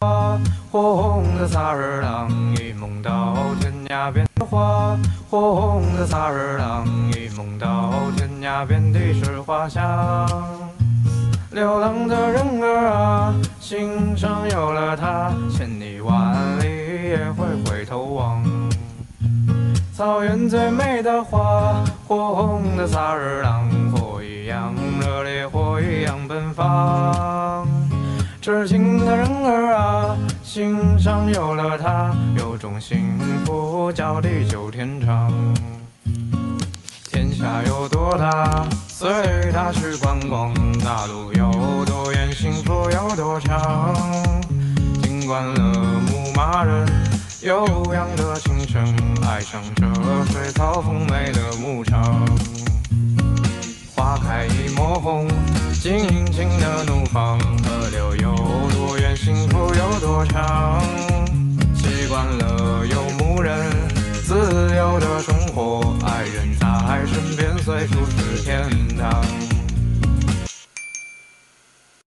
花，火红的萨日朗，一梦到天涯边花，火红的萨日朗，一梦到天涯遍地是花香。流浪的人儿啊，心上有了他，千里万里也会回头望。草原最美的花，火红的萨日朗，火一样热烈，火一样奔放。痴情的人儿啊，心上有了他，有种幸福叫地久天长。天下有多大，随他去观光；大路有多远，幸福有多长。尽管了牧马人悠扬的琴声，爱上这水草丰美的牧场。花开一抹红，尽情的怒放。墙，习惯了游牧人自由的生活，爱人在身边，随处是天堂。